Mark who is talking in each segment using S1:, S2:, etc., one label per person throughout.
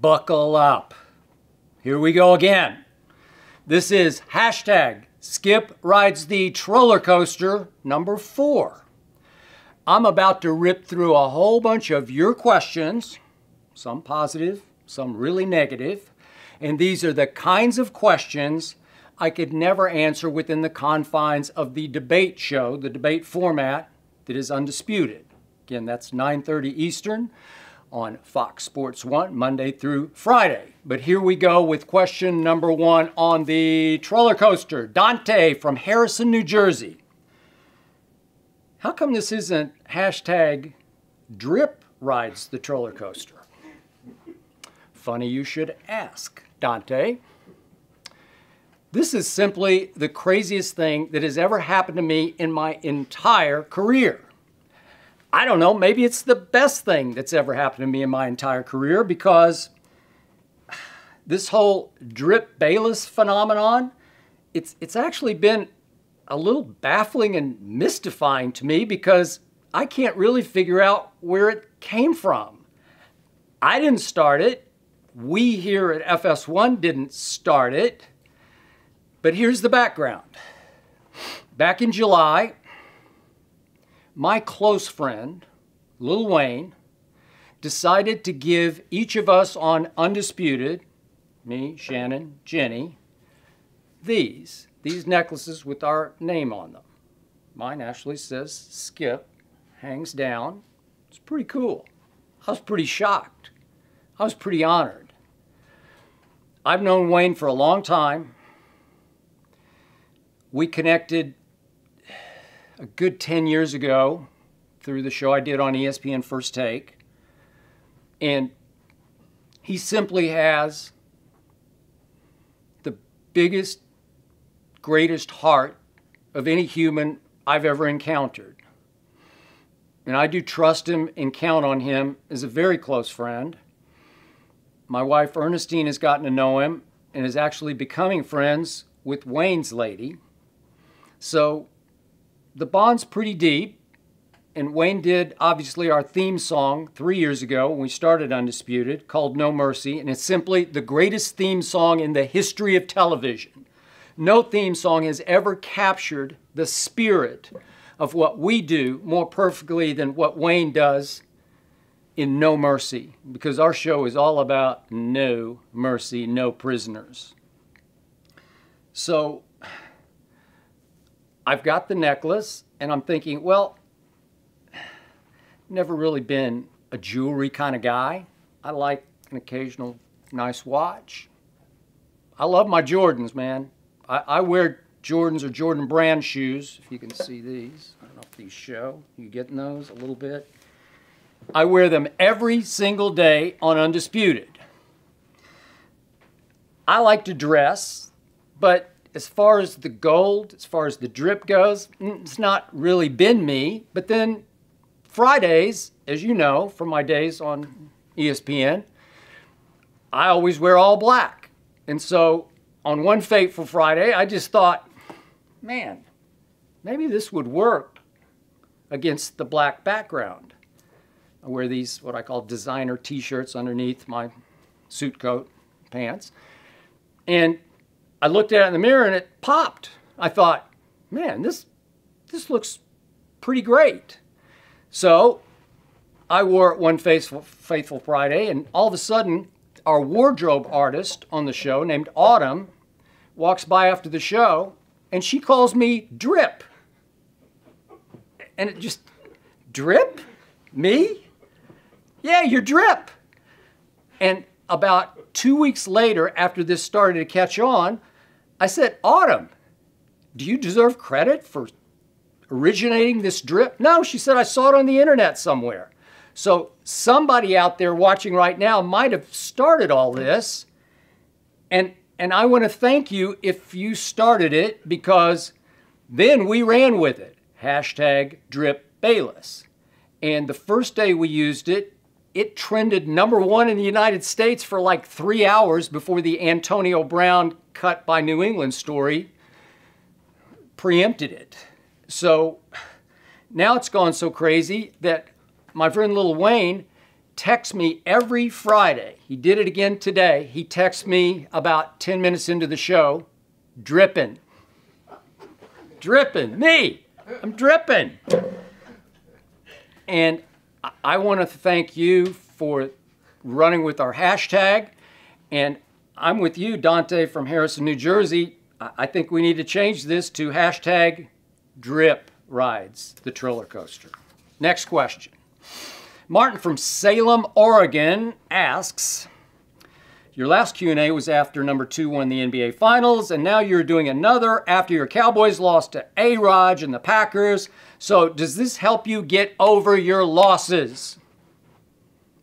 S1: buckle up. Here we go again. This is hashtag Skip Rides the Troller Coaster number four. I'm about to rip through a whole bunch of your questions, some positive, some really negative, and these are the kinds of questions I could never answer within the confines of the debate show, the debate format that is undisputed. Again, that's 9:30 Eastern on Fox Sports 1 Monday through Friday. But here we go with question number 1 on the troller coaster. Dante from Harrison, New Jersey. How come this isn't hashtag drip rides the troller coaster? Funny you should ask, Dante. This is simply the craziest thing that has ever happened to me in my entire career. I don't know, maybe it's the best thing that's ever happened to me in my entire career because this whole drip Bayless phenomenon, it's, it's actually been a little baffling and mystifying to me because I can't really figure out where it came from. I didn't start it. We here at FS1 didn't start it. But here's the background. Back in July, my close friend, Lil Wayne, decided to give each of us on Undisputed, me, Shannon, Jenny, these, these necklaces with our name on them. Mine actually says Skip, hangs down. It's pretty cool. I was pretty shocked. I was pretty honored. I've known Wayne for a long time. We connected a good 10 years ago through the show I did on ESPN First Take. And he simply has the biggest, greatest heart of any human I've ever encountered. And I do trust him and count on him as a very close friend. My wife Ernestine has gotten to know him and is actually becoming friends with Wayne's lady. So the bond's pretty deep. And Wayne did, obviously, our theme song three years ago when we started Undisputed called No Mercy. And it's simply the greatest theme song in the history of television. No theme song has ever captured the spirit of what we do more perfectly than what Wayne does in No Mercy, because our show is all about no mercy, no prisoners. So I've got the necklace and I'm thinking, well, never really been a jewelry kind of guy. I like an occasional nice watch. I love my Jordans, man. I, I wear Jordans or Jordan brand shoes, if you can see these. I don't know if these show. You getting those a little bit? I wear them every single day on Undisputed. I like to dress, but as far as the gold, as far as the drip goes, it's not really been me. But then Fridays, as you know from my days on ESPN, I always wear all black. And so on one fateful Friday, I just thought, man, maybe this would work against the black background. I wear these, what I call designer t-shirts underneath my suit coat pants. And I looked at it in the mirror and it popped. I thought, man, this, this looks pretty great. So I wore it one faithful, faithful Friday, and all of a sudden, our wardrobe artist on the show named Autumn walks by after the show and she calls me Drip. And it just, Drip? Me? Yeah, you're Drip. And about two weeks later, after this started to catch on, I said, Autumn, do you deserve credit for originating this drip? No, she said, I saw it on the internet somewhere. So somebody out there watching right now might have started all this. And, and I want to thank you if you started it because then we ran with it. Hashtag drip Bayless. And the first day we used it, it trended number one in the United States for like three hours before the Antonio Brown cut by New England story preempted it. So now it's gone so crazy that my friend Lil Wayne texts me every Friday. He did it again today. He texts me about 10 minutes into the show, dripping. Dripping. Me. I'm dripping. And I want to thank you for running with our hashtag. And I'm with you, Dante from Harrison, New Jersey. I think we need to change this to hashtag drip rides the troller coaster. Next question. Martin from Salem, Oregon asks, your last Q&A was after number two won the NBA Finals, and now you're doing another after your Cowboys lost to A-Rod and the Packers. So does this help you get over your losses?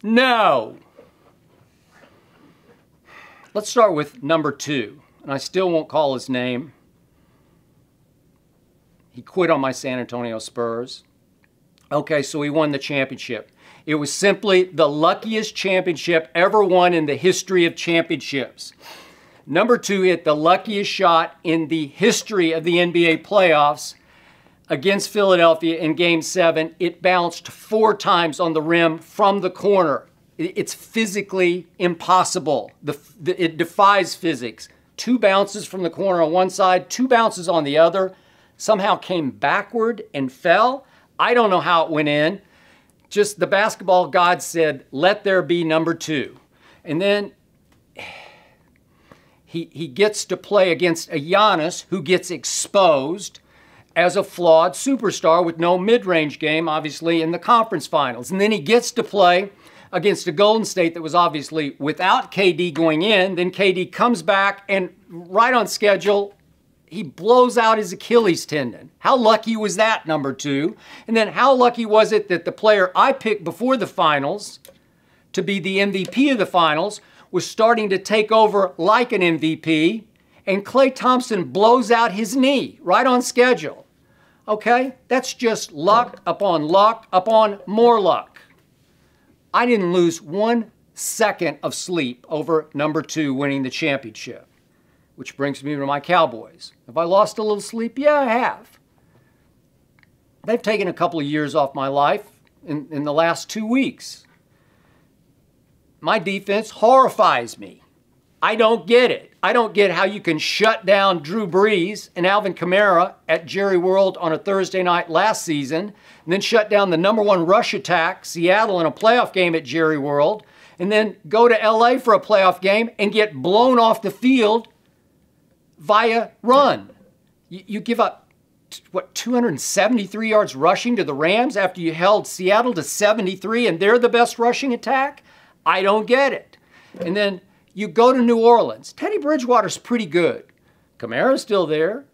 S1: No. Let's start with number two, and I still won't call his name. He quit on my San Antonio Spurs. Okay, so he won the championship. It was simply the luckiest championship ever won in the history of championships. Number two hit the luckiest shot in the history of the NBA playoffs against Philadelphia in game seven. It bounced four times on the rim from the corner. It's physically impossible. The, the, it defies physics. Two bounces from the corner on one side, two bounces on the other, somehow came backward and fell. I don't know how it went in just the basketball god said, let there be number two. And then he, he gets to play against a Giannis who gets exposed as a flawed superstar with no mid-range game, obviously, in the conference finals. And then he gets to play against a Golden State that was obviously without KD going in. Then KD comes back and right on schedule he blows out his Achilles tendon. How lucky was that, number two? And then how lucky was it that the player I picked before the finals to be the MVP of the finals was starting to take over like an MVP, and Klay Thompson blows out his knee right on schedule. Okay? That's just luck upon luck upon more luck. I didn't lose one second of sleep over number two winning the championship. Which brings me to my Cowboys. Have I lost a little sleep? Yeah, I have. They've taken a couple of years off my life in, in the last two weeks. My defense horrifies me. I don't get it. I don't get how you can shut down Drew Brees and Alvin Kamara at Jerry World on a Thursday night last season, and then shut down the number one rush attack, Seattle, in a playoff game at Jerry World, and then go to LA for a playoff game and get blown off the field via run. You, you give up, what, 273 yards rushing to the Rams after you held Seattle to 73 and they're the best rushing attack? I don't get it. And then you go to New Orleans. Teddy Bridgewater's pretty good. Kamara's still there.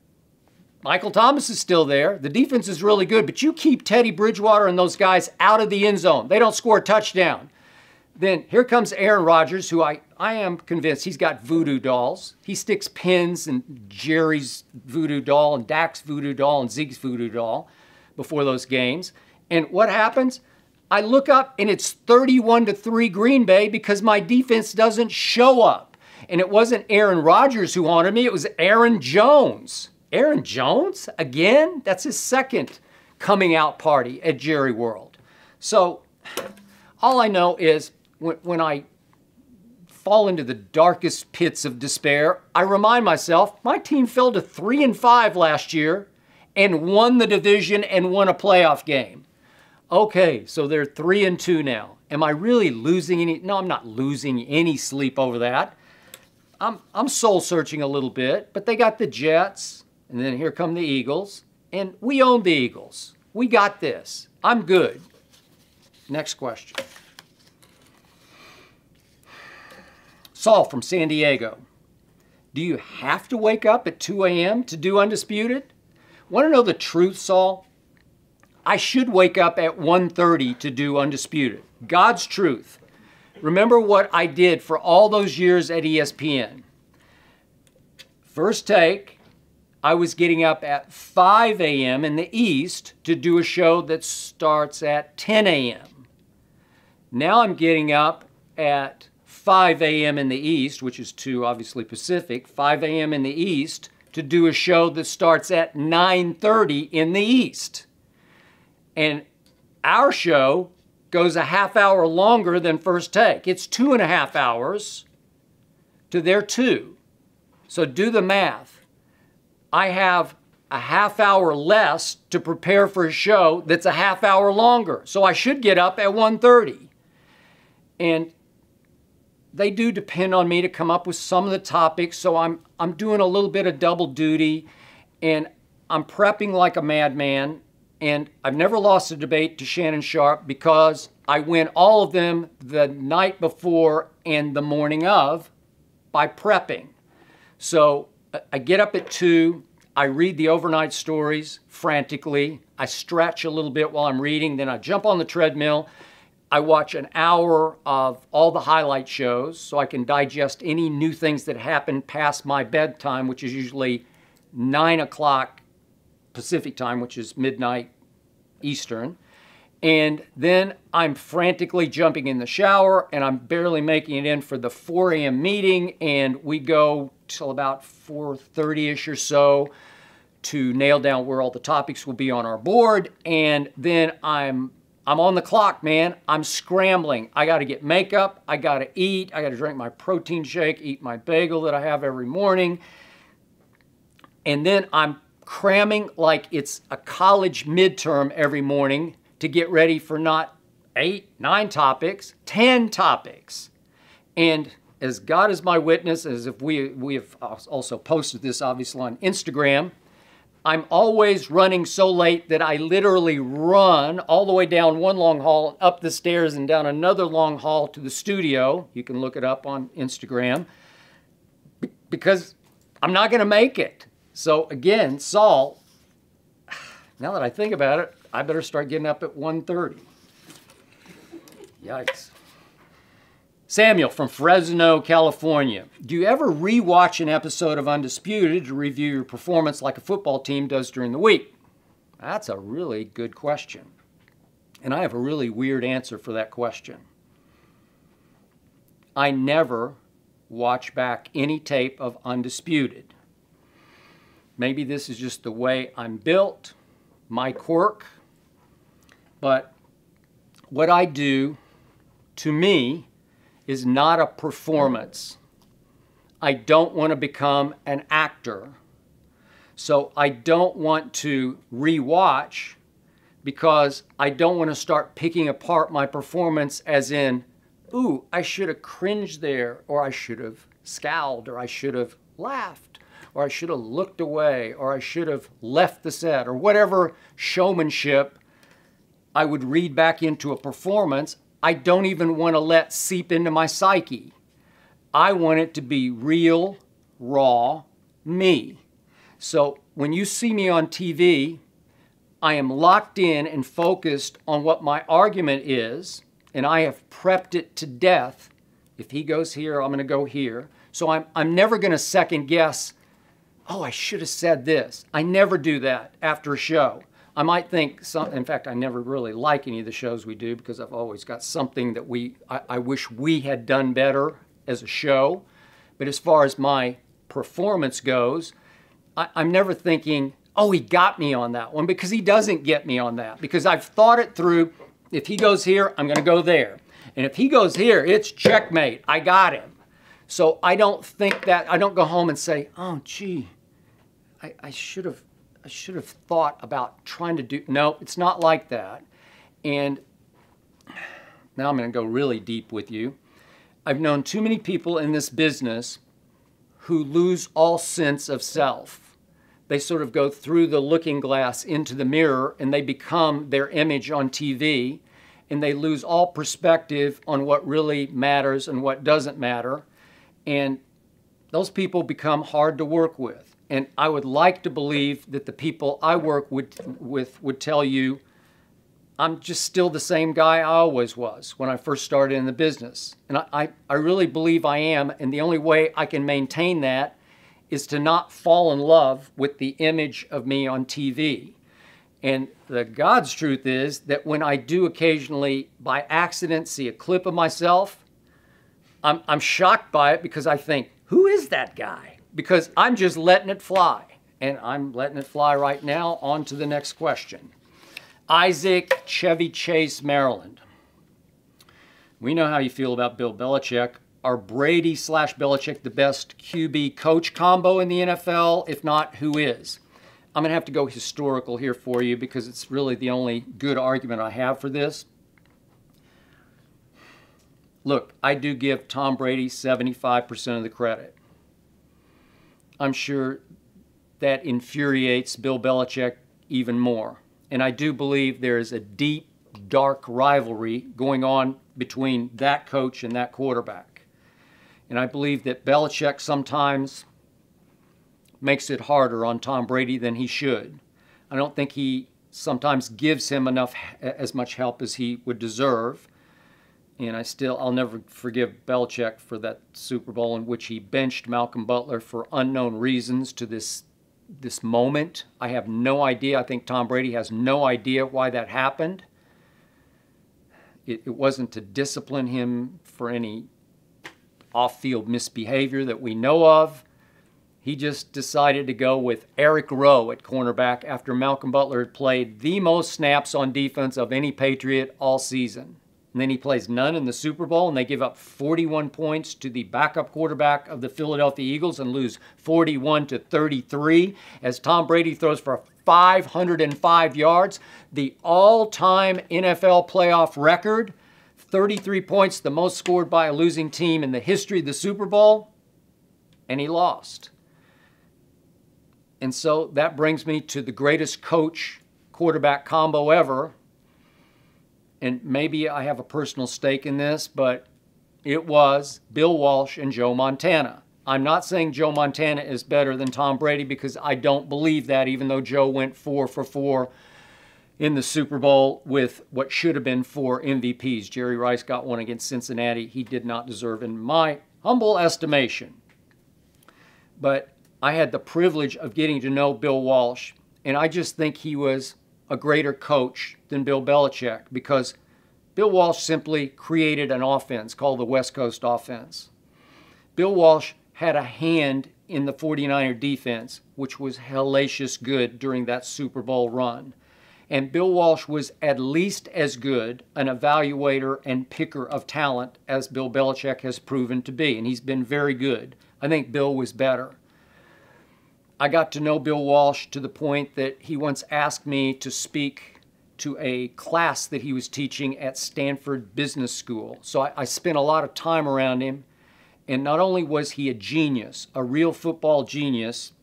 S1: Michael Thomas is still there. The defense is really good, but you keep Teddy Bridgewater and those guys out of the end zone. They don't score a touchdown. Then here comes Aaron Rodgers, who I, I am convinced he's got voodoo dolls. He sticks pins in Jerry's voodoo doll and Dak's voodoo doll and Zeke's voodoo doll before those games. And what happens? I look up and it's 31 to 3 Green Bay because my defense doesn't show up. And it wasn't Aaron Rodgers who haunted me, it was Aaron Jones. Aaron Jones? Again? That's his second coming out party at Jerry World. So all I know is when, when I fall into the darkest pits of despair, I remind myself my team fell to 3 and 5 last year and won the division and won a playoff game. Okay, so they're 3 and 2 now. Am I really losing any No, I'm not losing any sleep over that. I'm I'm soul searching a little bit, but they got the Jets and then here come the Eagles and we own the Eagles. We got this. I'm good. Next question. Saul from San Diego. Do you have to wake up at 2 a.m. to do Undisputed? Want to know the truth, Saul? I should wake up at 1.30 to do Undisputed. God's truth. Remember what I did for all those years at ESPN. First take, I was getting up at 5 a.m. in the East to do a show that starts at 10 a.m. Now I'm getting up at 5 a.m. in the East, which is 2 obviously Pacific, 5 a.m. in the East to do a show that starts at 9:30 in the East. And our show goes a half hour longer than first take. It's two and a half hours to their two. So do the math. I have a half hour less to prepare for a show that's a half hour longer. So I should get up at 1:30. And they do depend on me to come up with some of the topics, so I'm I'm doing a little bit of double duty and I'm prepping like a madman and I've never lost a debate to Shannon Sharpe because I win all of them the night before and the morning of by prepping. So I get up at 2, I read the overnight stories frantically. I stretch a little bit while I'm reading, then I jump on the treadmill. I watch an hour of all the highlight shows so I can digest any new things that happen past my bedtime, which is usually 9 o'clock Pacific time, which is midnight Eastern. And then I'm frantically jumping in the shower and I'm barely making it in for the 4 a.m. meeting. And we go till about 4.30ish or so to nail down where all the topics will be on our board. And then I'm I'm on the clock, man. I'm scrambling. I got to get makeup. I got to eat. I got to drink my protein shake, eat my bagel that I have every morning. And then I'm cramming like it's a college midterm every morning to get ready for not eight, nine topics, 10 topics. And as God is my witness, as if we, we have also posted this obviously on Instagram, I'm always running so late that I literally run all the way down one long hall, up the stairs, and down another long hall to the studio. You can look it up on Instagram because I'm not going to make it. So again, Saul, now that I think about it, I better start getting up at 1.30. Yikes. Samuel from Fresno, California. Do you ever rewatch an episode of Undisputed to review your performance like a football team does during the week? That's a really good question. And I have a really weird answer for that question. I never watch back any tape of Undisputed. Maybe this is just the way I'm built, my quirk, but what I do, to me, is not a performance. I don't want to become an actor. So I don't want to rewatch because I don't want to start picking apart my performance as in, ooh, I should have cringed there, or I should have scowled, or I should have laughed, or I should have looked away, or I should have left the set, or whatever showmanship I would read back into a performance. I don't even want to let seep into my psyche. I want it to be real, raw, me. So when you see me on TV, I am locked in and focused on what my argument is, and I have prepped it to death. If he goes here, I'm going to go here. So I'm, I'm never going to second guess, oh, I should have said this. I never do that after a show. I might think some, in fact, I never really like any of the shows we do because I've always got something that we, I, I wish we had done better as a show. But as far as my performance goes, I, I'm never thinking, oh, he got me on that one because he doesn't get me on that because I've thought it through. If he goes here, I'm going to go there. And if he goes here, it's checkmate. I got him. So I don't think that, I don't go home and say, oh, gee, I, I should have I should have thought about trying to do, no, it's not like that. And now I'm going to go really deep with you. I've known too many people in this business who lose all sense of self. They sort of go through the looking glass into the mirror and they become their image on TV and they lose all perspective on what really matters and what doesn't matter. And those people become hard to work with. And I would like to believe that the people I work with, with would tell you I'm just still the same guy I always was when I first started in the business. And I, I, I really believe I am. And the only way I can maintain that is to not fall in love with the image of me on TV. And the God's truth is that when I do occasionally by accident see a clip of myself, I'm, I'm shocked by it because I think, who is that guy? Because I'm just letting it fly. And I'm letting it fly right now. On to the next question. Isaac, Chevy Chase, Maryland. We know how you feel about Bill Belichick. Are Brady slash Belichick the best QB coach combo in the NFL? If not, who is? I'm going to have to go historical here for you because it's really the only good argument I have for this. Look, I do give Tom Brady 75% of the credit. I'm sure that infuriates Bill Belichick even more. And I do believe there is a deep, dark rivalry going on between that coach and that quarterback. And I believe that Belichick sometimes makes it harder on Tom Brady than he should. I don't think he sometimes gives him enough eh, as much help as he would deserve. And I still, I'll never forgive Belichick for that Super Bowl in which he benched Malcolm Butler for unknown reasons to this this moment. I have no idea. I think Tom Brady has no idea why that happened. It, it wasn't to discipline him for any off-field misbehavior that we know of. He just decided to go with Eric Rowe at cornerback after Malcolm Butler had played the most snaps on defense of any Patriot all season. And then he plays none in the Super Bowl, and they give up 41 points to the backup quarterback of the Philadelphia Eagles and lose 41 to 33 as Tom Brady throws for 505 yards, the all-time NFL playoff record, 33 points, the most scored by a losing team in the history of the Super Bowl, and he lost. And so that brings me to the greatest coach quarterback combo ever, and maybe I have a personal stake in this, but it was Bill Walsh and Joe Montana. I'm not saying Joe Montana is better than Tom Brady because I don't believe that, even though Joe went four for four in the Super Bowl with what should have been four MVPs. Jerry Rice got one against Cincinnati. He did not deserve, in my humble estimation. But I had the privilege of getting to know Bill Walsh, and I just think he was a greater coach than Bill Belichick because Bill Walsh simply created an offense called the West Coast offense. Bill Walsh had a hand in the 49er defense, which was hellacious good during that Super Bowl run. And Bill Walsh was at least as good an evaluator and picker of talent as Bill Belichick has proven to be, and he's been very good. I think Bill was better. I got to know Bill Walsh to the point that he once asked me to speak to a class that he was teaching at Stanford Business School. So I, I, spent a lot of time around him. And not only was he a genius, a real football genius,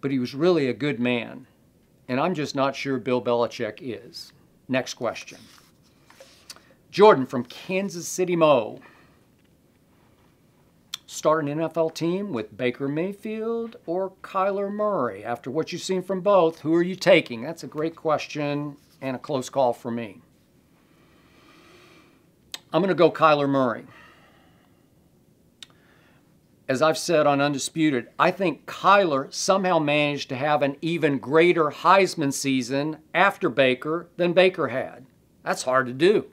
S1: but he was really a good man. And I'm just not sure Bill Belichick is. Next question. Jordan from Kansas City, Mo start an NFL team with Baker Mayfield or Kyler Murray? After what you've seen from both, who are you taking? That's a great question and a close call for me. I'm going to go Kyler Murray. As I've said on Undisputed, I think Kyler somehow managed to have an even greater Heisman season after Baker than Baker had. That's hard to do.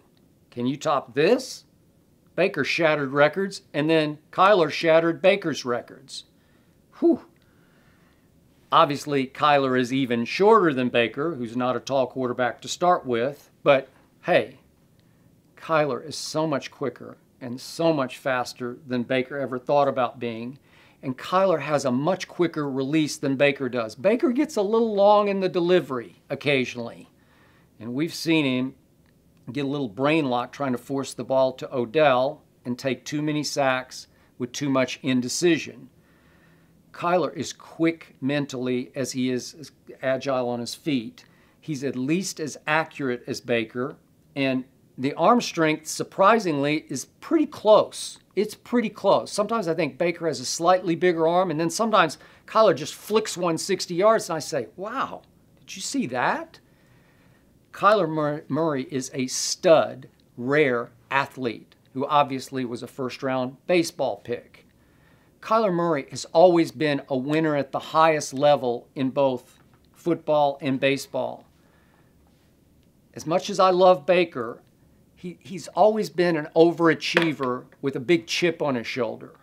S1: Can you top this? Baker shattered records, and then Kyler shattered Baker's records. Whew. Obviously, Kyler is even shorter than Baker, who's not a tall quarterback to start with, but hey, Kyler is so much quicker and so much faster than Baker ever thought about being. And Kyler has a much quicker release than Baker does. Baker gets a little long in the delivery occasionally. And we've seen him get a little brain lock trying to force the ball to Odell and take too many sacks with too much indecision. Kyler is quick mentally as he is agile on his feet. He's at least as accurate as Baker, and the arm strength, surprisingly, is pretty close. It's pretty close. Sometimes I think Baker has a slightly bigger arm, and then sometimes Kyler just flicks 160 yards, and I say, wow, did you see that? Kyler Murray is a stud, rare athlete who obviously was a first round baseball pick. Kyler Murray has always been a winner at the highest level in both football and baseball. As much as I love Baker, he, he's always been an overachiever with a big chip on his shoulder.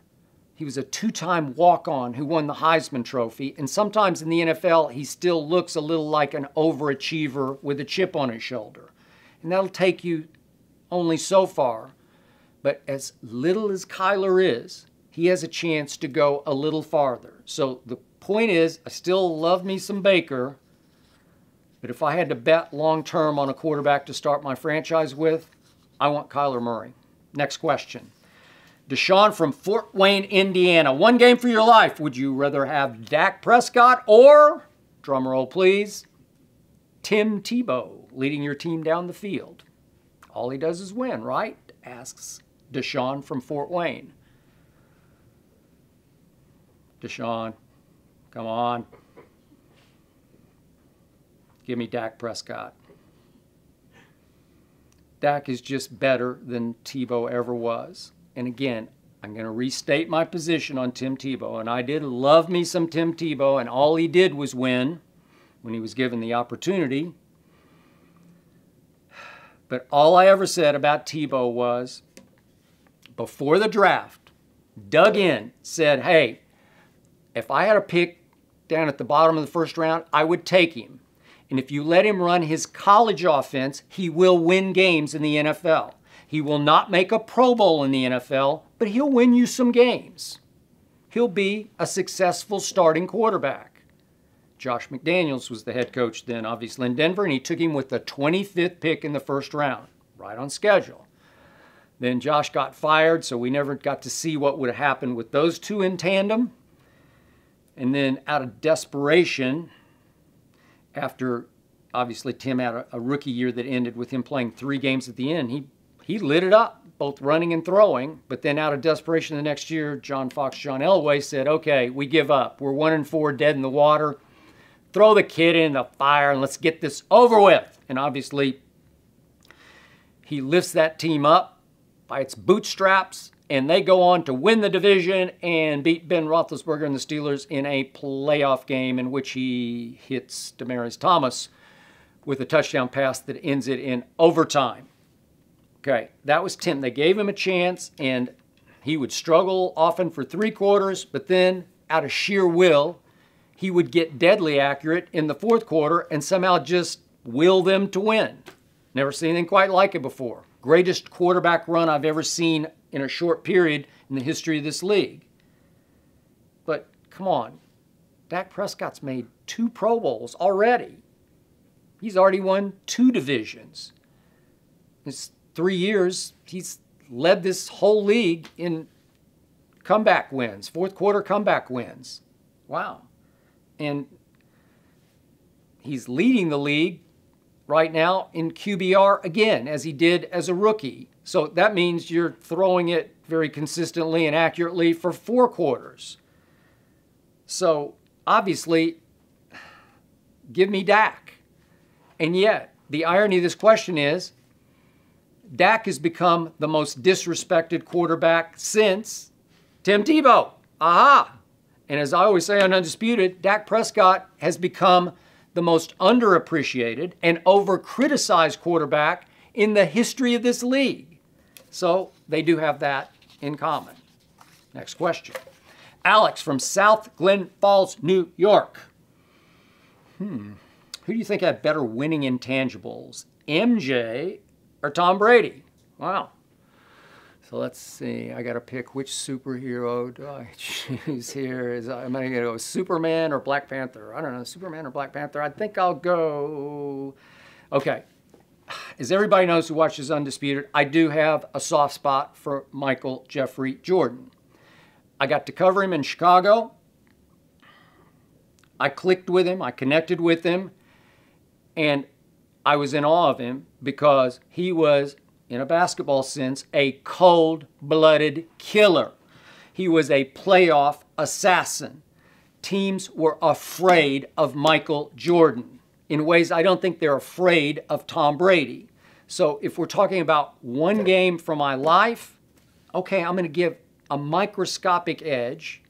S1: He was a two time walk on who won the Heisman Trophy. And sometimes in the NFL, he still looks a little like an overachiever with a chip on his shoulder. And that'll take you only so far. But as little as Kyler is, he has a chance to go a little farther. So the point is, I still love me some Baker, but if I had to bet long term on a quarterback to start my franchise with, I want Kyler Murray. Next question. Deshaun from Fort Wayne, Indiana. One game for your life. Would you rather have Dak Prescott or, drumroll please, Tim Tebow leading your team down the field? All he does is win, right? Asks Deshaun from Fort Wayne. Deshaun, come on. Give me Dak Prescott. Dak is just better than Tebow ever was. And again, I'm going to restate my position on Tim Tebow. And I did love me some Tim Tebow, and all he did was win when he was given the opportunity. But all I ever said about Tebow was before the draft, dug in, said, hey, if I had a pick down at the bottom of the first round, I would take him. And if you let him run his college offense, he will win games in the NFL. He will not make a Pro Bowl in the NFL, but he'll win you some games. He'll be a successful starting quarterback. Josh McDaniels was the head coach then, obviously in Denver, and he took him with the 25th pick in the first round, right on schedule. Then Josh got fired, so we never got to see what would have happened with those two in tandem. And then, out of desperation, after obviously Tim had a, a, rookie year that ended with him playing three games at the end, he he lit it up, both running and throwing. But then, out of desperation, the next year, John Fox, John Elway said, "Okay, we give up. We're one and four, dead in the water. Throw the kid in the fire and let's get this over with." And obviously, he lifts that team up by its bootstraps and they go on to win the division and beat Ben Roethlisberger and the Steelers in a playoff game in which he hits Demaryius Thomas with a touchdown pass that ends it in overtime. Okay, that was Tim. They gave him a chance, and he would struggle often for three quarters, but then, out of sheer will, he would get deadly accurate in the fourth quarter and somehow just will them to win. Never seen anything quite like it before. Greatest quarterback run I've ever seen in a short period in the history of this league. But come on, Dak Prescott's made two Pro Bowls already. He's already won two divisions. It's three years, he's led this whole league in comeback wins, fourth quarter comeback wins. Wow. And he's leading the league right now in QBR again, as he did as a rookie. So that means you're throwing it very consistently and accurately for four quarters. So obviously, give me Dak. And yet, the irony of this question is Dak has become the most disrespected quarterback since Tim Tebow. Aha! And as I always say on Undisputed, Dak Prescott has become the most underappreciated and over-criticized quarterback in the history of this league. So they do have that in common. Next question. Alex from South Glens Falls, New York. Hmm. Who do you think had better winning intangibles, MJ or Tom Brady? Wow. So let's see. I got to pick which superhero do I choose here. Is I, am I going to go Superman or Black Panther? I don't know. Superman or Black Panther. I think I'll go. Okay as everybody knows who watches Undisputed, I do have a soft spot for Michael Jeffrey Jordan. I got to cover him in Chicago. I clicked with him, I connected with him, and I was in awe of him because he was, in a basketball sense, a cold blooded killer. He was a playoff assassin. Teams were afraid of Michael Jordan in ways I don't think they're afraid of Tom Brady. So if we're talking about one game from my life, okay, I'm going to give a microscopic edge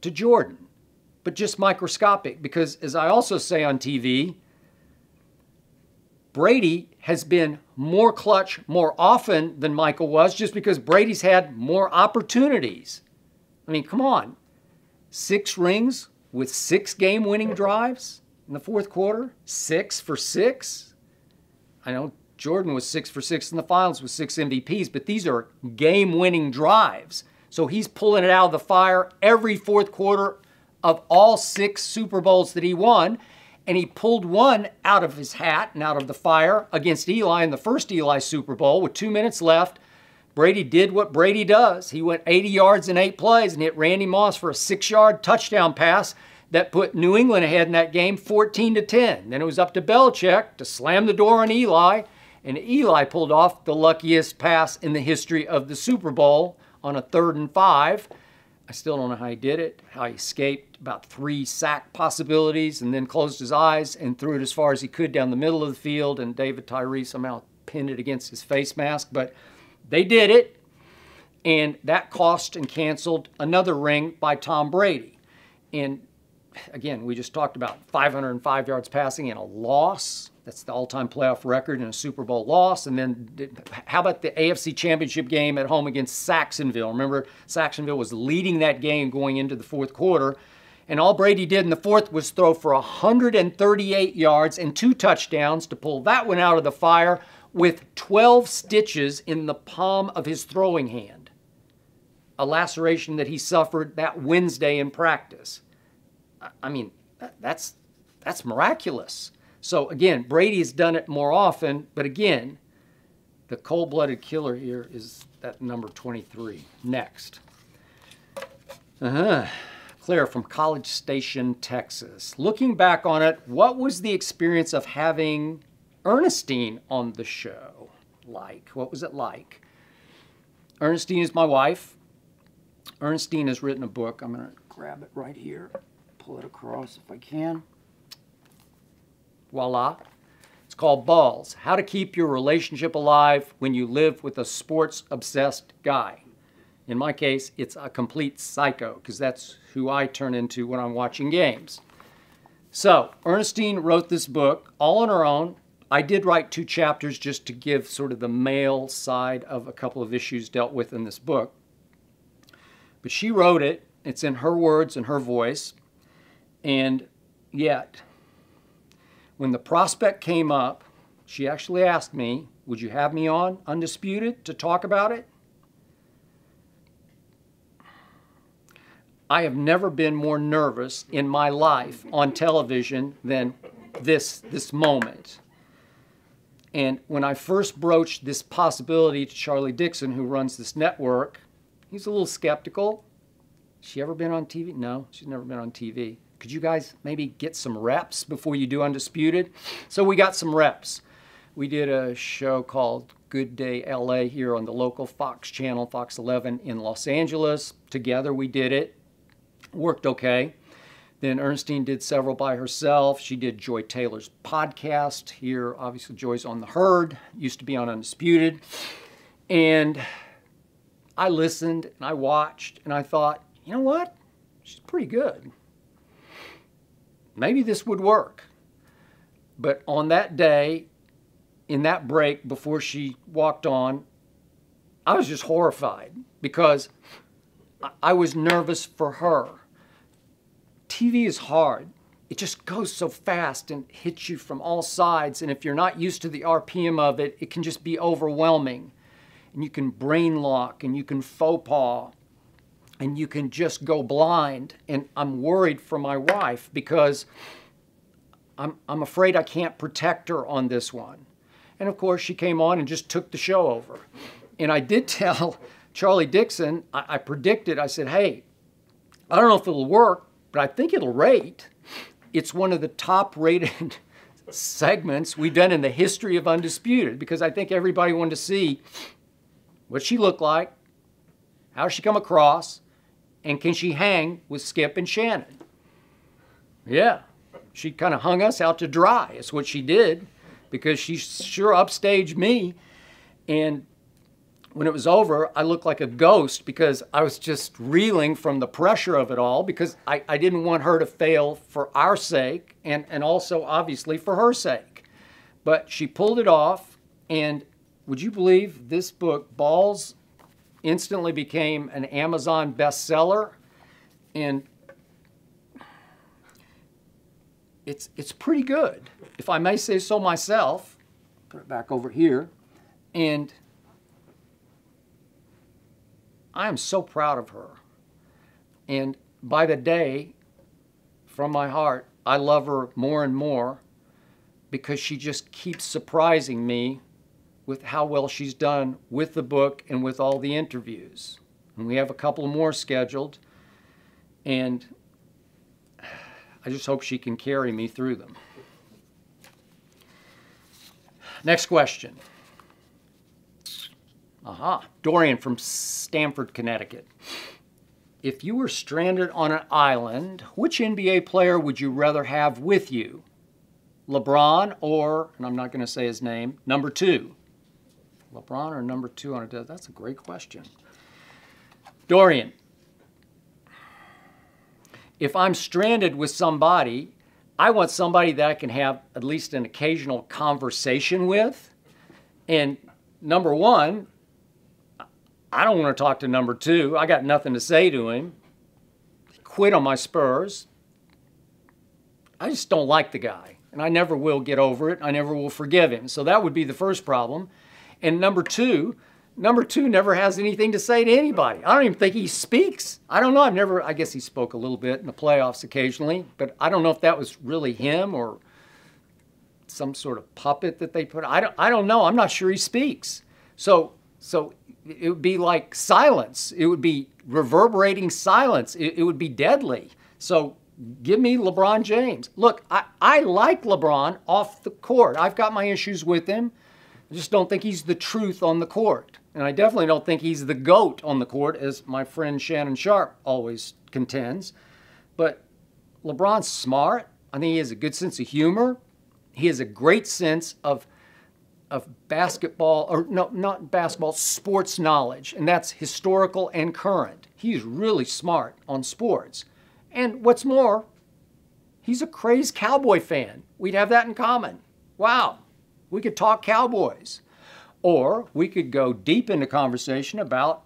S1: to Jordan, but just microscopic because, as I also say on TV, Brady has been more clutch more often than Michael was just because Brady's had more opportunities. I mean, come on. Six rings with six game winning drives? in the fourth quarter, six for six. I know Jordan was six for six in the finals with six MVPs, but these are game winning drives. So he's pulling it out of the fire every fourth quarter of all six Super Bowls that he won. And he pulled one out of his hat and out of the fire against Eli in the first Eli Super Bowl with two minutes left. Brady did what Brady does. He went 80 yards in eight plays and hit Randy Moss for a six yard touchdown pass that put New England ahead in that game 14 to 10. Then it was up to Belichick to slam the door on Eli, and Eli pulled off the luckiest pass in the history of the Super Bowl on a third and five. I still don't know how he did it, how he escaped about three sack possibilities and then closed his eyes and threw it as far as he could down the middle of the field, and David Tyree somehow pinned it against his face mask. But they did it, and that cost and canceled another ring by Tom Brady. And again, we just talked about 505 yards passing and a loss. That's the all-time playoff record and a Super Bowl loss. And then how about the AFC Championship game at home against Sacksonville? Remember, Sacksonville was leading that game going into the fourth quarter. And all Brady did in the fourth was throw for 138 yards and two touchdowns to pull that one out of the fire with 12 stitches in the palm of his throwing hand. A laceration that he suffered that Wednesday in practice. I mean, that's that's miraculous. So again, Brady's done it more often, but again, the cold-blooded killer here is that number 23. Next. Uh-huh. Claire from College Station, Texas. Looking back on it, what was the experience of having Ernestine on the show like? What was it like? Ernestine is my wife. Ernestine has written a book. I'm going to grab it right here pull it across if I can. Voila. It's called Balls How to Keep Your Relationship Alive When You Live with a Sports Obsessed Guy. In my case, it's a complete psycho because that's who I turn into when I'm watching games. So, Ernestine wrote this book all on her own. I did write two chapters just to give sort of the male side of a couple of issues dealt with in this book. But she wrote it, it's in her words and her voice. And yet, when the prospect came up, she actually asked me, Would you have me on Undisputed to talk about it? I have never been more nervous in my life on television than this, this moment. And when I first broached this possibility to Charlie Dixon, who runs this network, he's a little skeptical. She ever been on TV? No, she's never been on TV could you guys maybe get some reps before you do Undisputed? So we got some reps. We did a show called Good Day LA here on the local Fox channel, Fox 11 in Los Angeles. Together we did it. Worked okay. Then Ernestine did several by herself. She did Joy Taylor's podcast here. Obviously, Joy's on the herd, used to be on Undisputed. And I listened and I watched and I thought, you know what? She's pretty good maybe this would work. But on that day, in that break before she walked on, I was just horrified because I was nervous for her. TV is hard. It just goes so fast and hits you from all sides. And if you're not used to the RPM of it, it can just be overwhelming. And you can brain lock and you can faux pas and you can just go blind. And I'm worried for my wife because I'm, I'm afraid I can't protect her on this one. And of course, she came on and just took the show over. And I did tell Charlie Dixon, I, I predicted, I said, hey, I don't know if it'll work, but I think it'll rate. It's one of the top rated segments we've done in the history of Undisputed because I think everybody wanted to see what she looked like, how she come across, and can she hang with Skip and Shannon? Yeah, she kind of hung us out to dry. It's what she did because she sure upstaged me. And when it was over, I looked like a ghost because I was just reeling from the pressure of it all because I, I didn't want her to fail for our sake and, and also obviously for her sake. But she pulled it off. And would you believe this book, Balls instantly became an Amazon bestseller. And it's, it's pretty good, if I may say so myself. put it back over here. And I am so proud of her. And by the day, from my heart, I love her more and more because she just keeps surprising me with how well she's done with the book and with all the interviews. And we have a couple more scheduled, and I just hope she can carry me through them. Next question. Aha, Dorian from Stamford, Connecticut. If you were stranded on an island, which NBA player would you rather have with you? LeBron or, and I'm not going to say his name, number two? LeBron or number two on a That's a great question. Dorian, if I'm stranded with somebody, I want somebody that I can have at least an occasional conversation with. And number one, I don't want to talk to number two. I got nothing to say to him. He quit on my Spurs. I just don't like the guy, and I never will get over it. I never will forgive him. So that would be the first problem. And number two, number two never has anything to say to anybody. I don't even think he speaks. I don't know. I've never, I guess he spoke a little bit in the playoffs occasionally, but I don't know if that was really him or some sort of puppet that they put. I don't, I don't know. I'm not sure he speaks. So, so it would be like silence. It would be reverberating silence. It, it would be deadly. So give me LeBron James. Look, I, I like LeBron off the court. I've got my issues with him. I just don't think he's the truth on the court. And I definitely don't think he's the GOAT on the court, as my friend Shannon Sharpe always contends. But LeBron's smart. I think he has a good sense of humor. He has a great sense of of basketball, or no, not basketball, sports knowledge, and that's historical and current. He's really smart on sports. And what's more, he's a crazed cowboy fan. We'd have that in common. Wow, we could talk cowboys. Or we could go deep into conversation about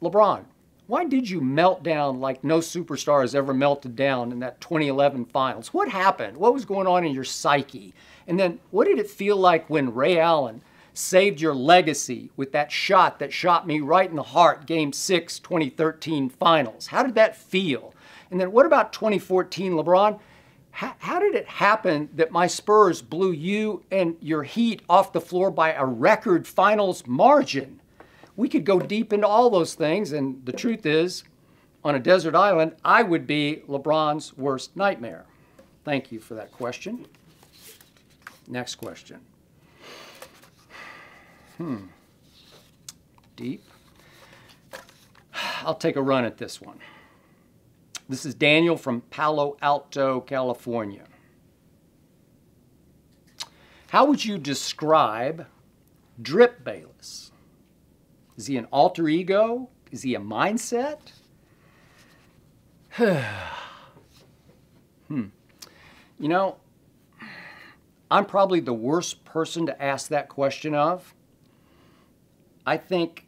S1: LeBron. Why did you melt down like no superstar has ever melted down in that 2011 finals? What happened? What was going on in your psyche? And then what did it feel like when Ray Allen saved your legacy with that shot that shot me right in the heart, game six, 2013 finals? How did that feel? And then what about 2014, LeBron? How, how, did it happen that my Spurs blew you and your Heat off the floor by a record finals margin? We could go deep into all those things, and the truth is, on a desert island, I would be LeBron's worst nightmare. Thank you for that question. Next question. Hmm. Deep. I'll take a run at this one. This is Daniel from Palo Alto, California. How would you describe Drip Bayless? Is he an alter ego? Is he a mindset? hmm. You know, I'm probably the worst person to ask that question of. I think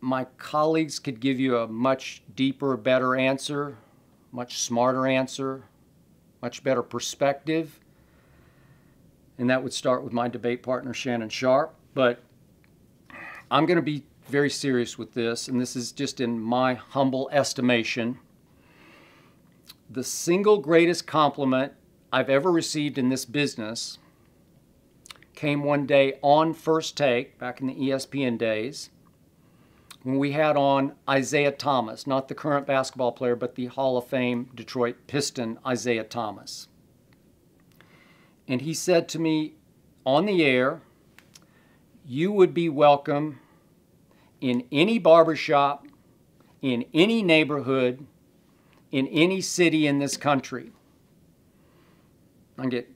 S1: my colleagues could give you a much deeper, better answer, much smarter answer, much better perspective. And that would start with my debate partner, Shannon Sharpe. But I'm going to be very serious with this, and this is just in my humble estimation. The single greatest compliment I've ever received in this business came one day on First Take, back in the ESPN days, when we had on Isaiah Thomas, not the current basketball player, but the Hall of Fame Detroit Piston Isaiah Thomas. And he said to me on the air, you would be welcome in any barbershop, in any neighborhood, in any city in this country. I get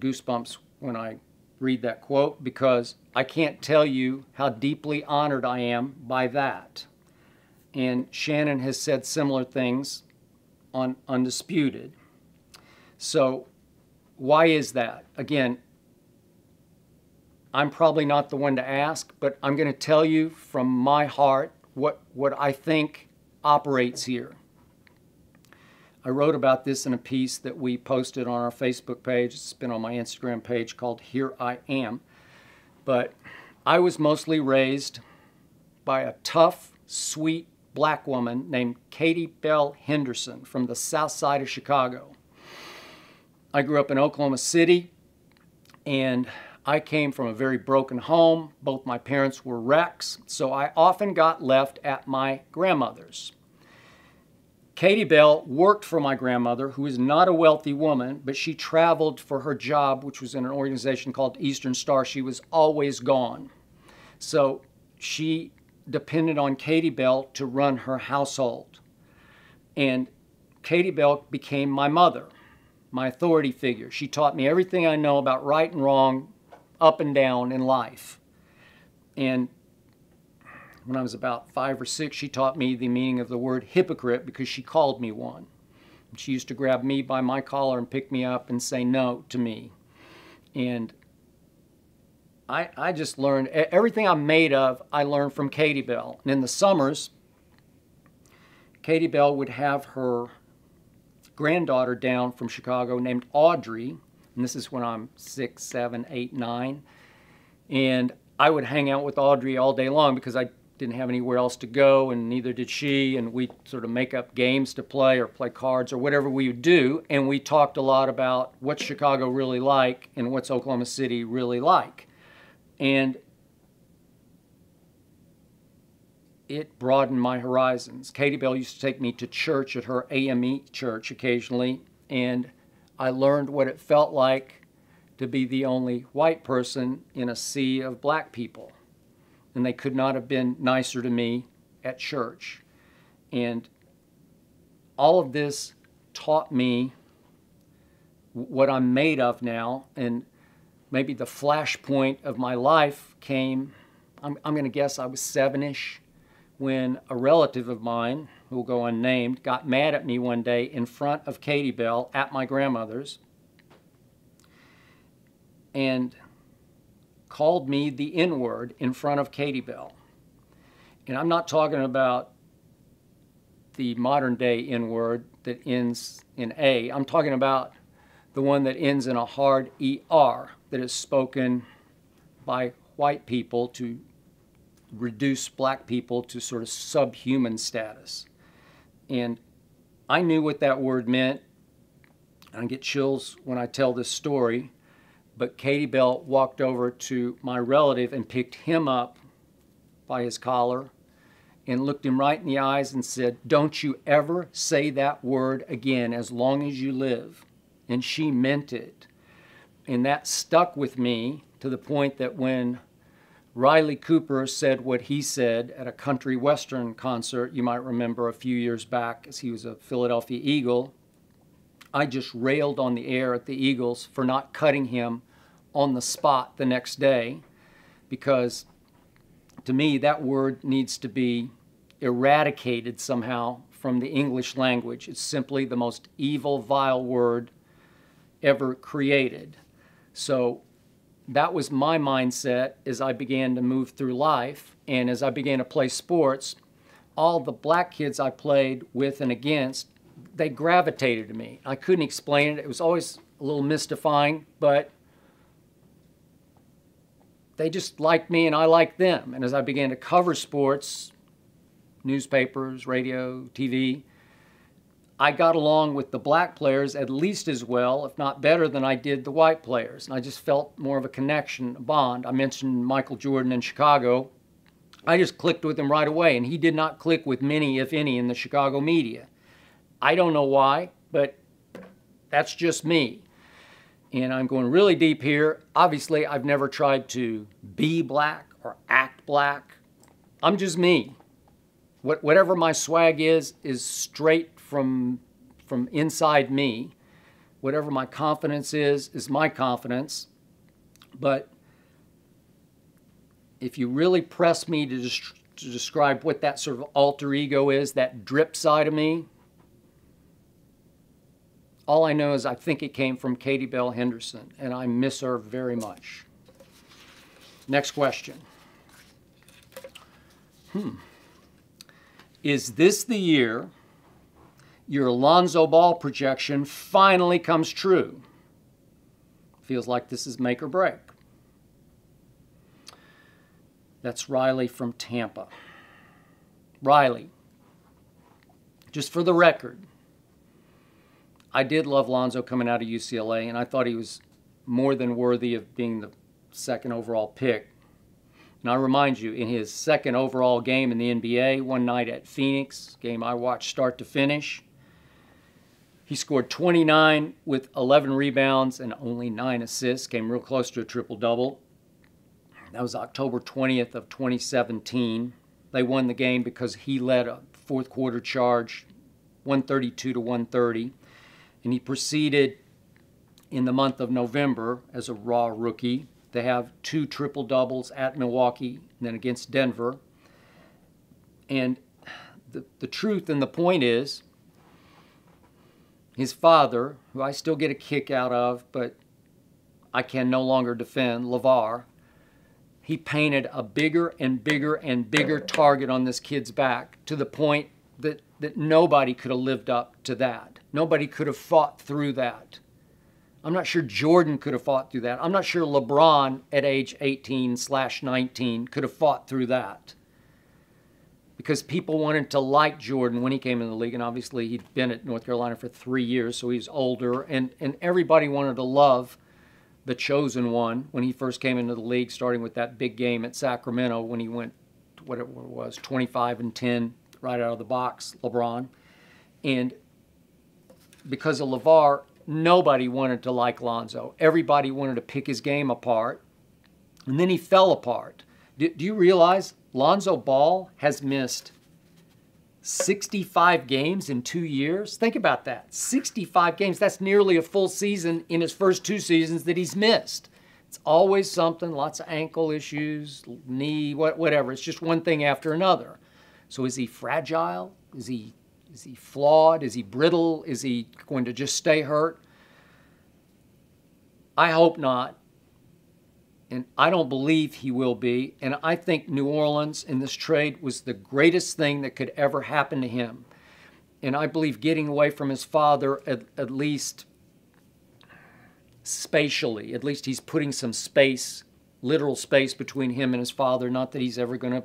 S1: goosebumps when I read that quote because I can't tell you how deeply honored I am by that. And Shannon has said similar things on Undisputed. So, why is that? Again, I'm probably not the one to ask, but I'm going to tell you from my heart what, what I think operates here. I wrote about this in a piece that we posted on our Facebook page. It's been on my Instagram page called Here I Am. But I was mostly raised by a tough, sweet black woman named Katie Bell Henderson from the south side of Chicago. I grew up in Oklahoma City and I came from a very broken home. Both my parents were wrecks, so I often got left at my grandmother's. Katie Bell worked for my grandmother, who is not a wealthy woman, but she traveled for her job, which was in an organization called Eastern Star. She was always gone. So she depended on Katie Bell to run her household. And Katie Bell became my mother, my authority figure. She taught me everything I know about right and wrong, up and down in life. And when I was about five or six, she taught me the meaning of the word hypocrite because she called me one. She used to grab me by my collar and pick me up and say no to me. And I, I just learned everything I'm made of, I learned from Katie Bell. And in the summers, Katie Bell would have her granddaughter down from Chicago named Audrey. And this is when I'm six, seven, eight, nine. And I would hang out with Audrey all day long because I didn't have anywhere else to go, and neither did she. And we sort of make up games to play or play cards or whatever we would do. And we talked a lot about what's Chicago really like and what's Oklahoma City really like. And it broadened my horizons. Katie Bell used to take me to church at her AME church occasionally, and I learned what it felt like to be the only white person in a sea of black people and they could not have been nicer to me at church. And all of this taught me what I'm made of now, and maybe the flashpoint of my life came, I'm, I'm going to guess I was seven ish, when a relative of mine, who will go unnamed, got mad at me one day in front of Katie Bell at my grandmother's. And called me the N word in front of Katie Bell. And I'm not talking about the modern day N word that ends in A. I'm talking about the one that ends in a hard ER that is spoken by white people to reduce black people to sort of subhuman status. And I knew what that word meant. I get chills when I tell this story but Katie Bell walked over to my relative and picked him up by his collar and looked him right in the eyes and said, Don't you ever say that word again as long as you live. And she meant it. And that stuck with me to the point that when Riley Cooper said what he said at a country western concert, you might remember a few years back, as he was a Philadelphia Eagle, I just railed on the air at the Eagles for not cutting him on the spot the next day because to me that word needs to be eradicated somehow from the English language. It's simply the most evil, vile word ever created. So that was my mindset as I began to move through life. And as I began to play sports, all the black kids I played with and against, they gravitated to me. I couldn't explain it. It was always a little mystifying, but they just liked me and I liked them. And as I began to cover sports, newspapers, radio, TV, I got along with the black players at least as well, if not better, than I did the white players. And I just felt more of a connection, a bond. I mentioned Michael Jordan in Chicago. I just clicked with him right away, and he did not click with many, if any, in the Chicago media. I don't know why, but that's just me and I'm going really deep here. Obviously, I've never tried to be black or act black. I'm just me. What, whatever my swag is, is straight from, from inside me. Whatever my confidence is, is my confidence. But if you really press me to, to describe what that sort of alter ego is, that drip side of me, all I know is I think it came from Katie Bell Henderson, and I miss her very much. Next question. Hmm. Is this the year your Lonzo Ball projection finally comes true. Feels like this is make or break. That's Riley from Tampa. Riley, just for the record, I did love Lonzo coming out of UCLA, and I thought he was more than worthy of being the second overall pick. And I remind you, in his second overall game in the NBA, one night at Phoenix, game I watched start to finish, he scored 29 with 11 rebounds and only nine assists, came real close to a triple double. That was October 20th of 2017. They won the game because he led a fourth quarter charge, 132 to 130, and he proceeded in the month of November as a raw rookie to have two triple doubles at Milwaukee and then against Denver. And the, the truth and the point is his father, who I still get a kick out of, but I can no longer defend, LeVar, he painted a bigger and bigger and bigger target on this kid's back to the point that, that nobody could have lived up to that. Nobody could have fought through that. I'm not sure Jordan could have fought through that. I'm not sure LeBron at age 18 slash 19 could have fought through that because people wanted to like Jordan when he came in the league, and obviously he'd been at North Carolina for three years, so he's older, and, and everybody wanted to love the chosen one when he first came into the league, starting with that big game at Sacramento when he went, what it was, 25 and 10 right out of the box, LeBron. And because of LeVar, nobody wanted to like Lonzo. Everybody wanted to pick his game apart, and then he fell apart. Do, do you realize Lonzo Ball has missed 65 games in two years. Think about that. 65 games. That's nearly a full season in his first two seasons that he's missed. It's always something, lots of ankle issues, knee, whatever. It's just one thing after another. So is he fragile? Is he is he flawed? Is he brittle? Is he going to just stay hurt? I hope not and I don't believe he will be. And I think New Orleans in this trade was the greatest thing that could ever happen to him. And I believe getting away from his father, at, at least spatially, at least he's putting some space, literal space between him and his father. Not that he's ever going to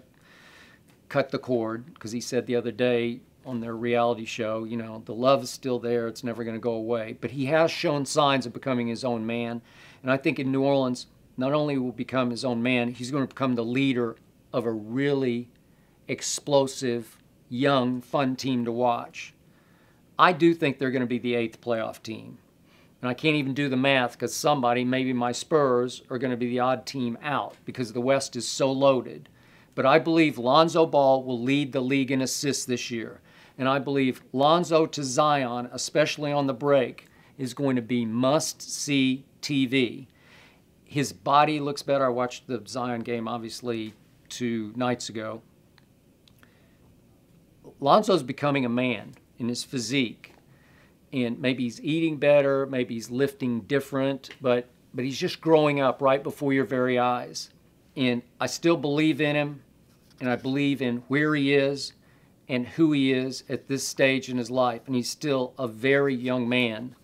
S1: cut the cord, because he said the other day on their reality show, you know, the love is still there, it's never going to go away. But he has shown signs of becoming his own man. And I think in New Orleans, not only will become his own man, he's going to become the leader of a really explosive, young, fun team to watch. I do think they're going to be the eighth playoff team. And I can't even do the math because somebody, maybe my Spurs, are going to be the odd team out because the West is so loaded. But I believe Lonzo Ball will lead the league in assists this year. And I believe Lonzo to Zion, especially on the break, is going to be must see TV his body looks better. I watched the Zion game, obviously, two nights ago. Lonzo's becoming a man in his physique. And maybe he's eating better, maybe he's lifting different, but, but he's just growing up right before your very eyes. And I still believe in him, and I believe in where he is and who he is at this stage in his life. And he's still a very young man.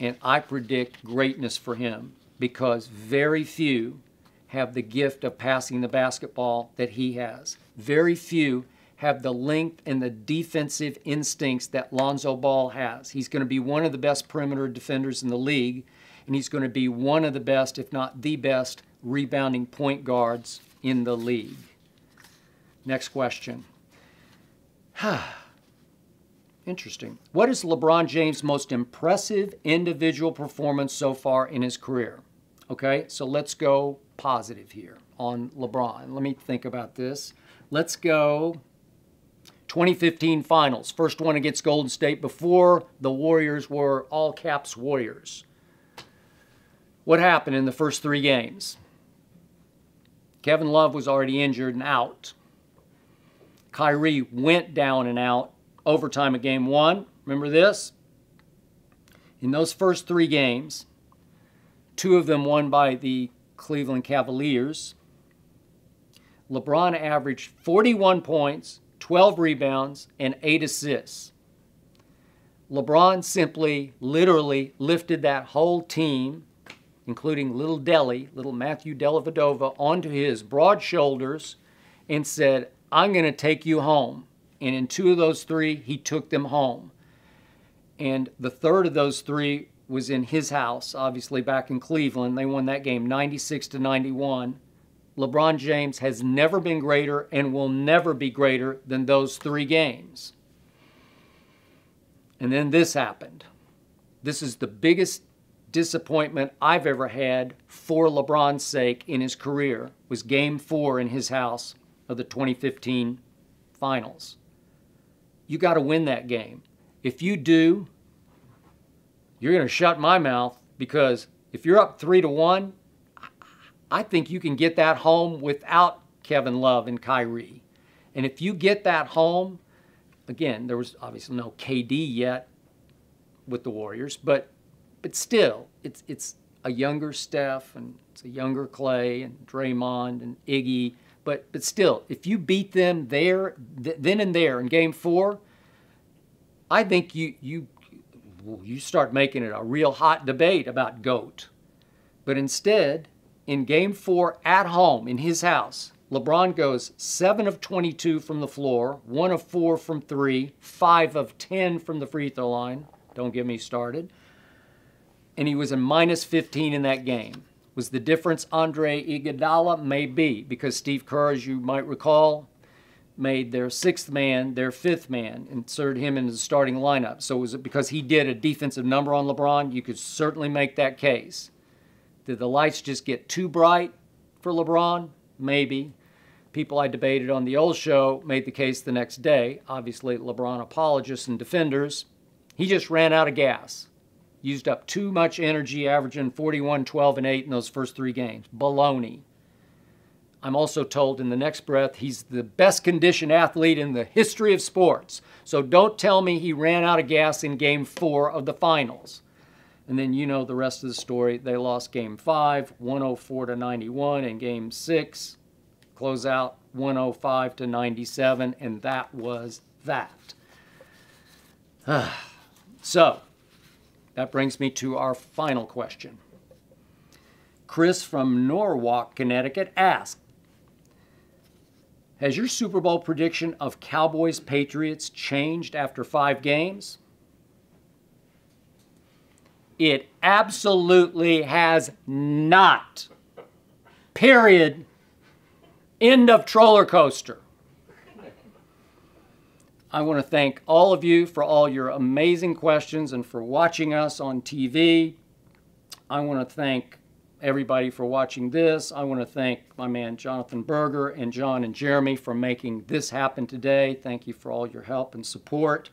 S1: And I predict greatness for him because very few have the gift of passing the basketball that he has. Very few have the length and the defensive instincts that Lonzo Ball has. He's going to be one of the best perimeter defenders in the league, and he's going to be one of the best, if not the best, rebounding point guards in the league. Next question. Interesting. What is LeBron James' most impressive individual performance so far in his career? Okay, so let's go positive here on LeBron. Let me think about this. Let's go 2015 finals. First one against Golden State before the Warriors were all caps Warriors. What happened in the first three games? Kevin Love was already injured and out. Kyrie went down and out. Overtime of game one. Remember this? In those first three games, two of them won by the Cleveland Cavaliers. LeBron averaged 41 points, 12 rebounds, and 8 assists. LeBron simply, literally lifted that whole team, including little Deli, little Matthew Dellavedova, onto his broad shoulders and said, I'm going to take you home. And in two of those three, he took them home. And the third of those three was in his house, obviously back in Cleveland. They won that game 96 to 91. LeBron James has never been greater and will never be greater than those three games. And then this happened. This is the biggest disappointment I've ever had for LeBron's sake in his career was game 4 in his house of the 2015 finals. You got to win that game. If you do, you're going to shut my mouth because if you're up 3 to 1, I think you can get that home without Kevin Love and Kyrie. And if you get that home, again, there was obviously no KD yet with the Warriors, but but still, it's it's a younger Steph and it's a younger Clay and Draymond and Iggy. But but still, if you beat them there, th- then and there in Game Four, I think you you you start making it a real hot debate about goat. But instead, in Game Four at home in his house, LeBron goes 7 of 22 from the floor, 1 of 4 from 3, 5 of 10 from the free throw line. Don't get me started. And he was a minus 15 in that game. Was the difference Andre Iguodala? Maybe, because Steve Kerr, as you might recall, made their sixth man their fifth man, inserted him into the starting lineup. So was it because he did a defensive number on LeBron? You could certainly make that case. Did the lights just get too bright for LeBron? Maybe. People I debated on the old show made the case the next day. Obviously, LeBron apologists and defenders. He just ran out of gas. Used up too much energy, averaging 41, 12, and 8 in those first three games. Baloney. I'm also told in the next breath he's the best conditioned athlete in the history of sports. So don't tell me he ran out of gas in game four of the finals. And then you know the rest of the story. They lost game five, 104 to 91, and game six, close out 105 to 97, and that was that. so, that brings me to our final question. Chris from Norwalk, Connecticut asked Has your Super Bowl prediction of Cowboys Patriots changed after five games? It absolutely has not. Period. End of troller coaster. I want to thank all of you for all your amazing questions and for watching us on TV. I want to thank everybody for watching this. I want to thank my man Jonathan Berger and John and Jeremy for making this happen today. Thank you for all your help and support.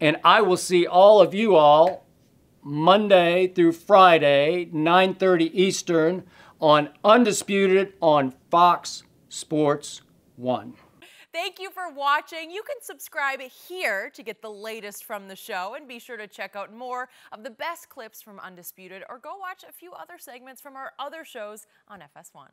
S1: And I will see all of you all Monday through Friday, 9:30 Eastern on Undisputed on Fox Sports 1.
S2: Thank you for watching. You can subscribe here to get the latest from the show and be sure to check out more of the best clips from Undisputed or go watch a few other segments from our other shows on FS1.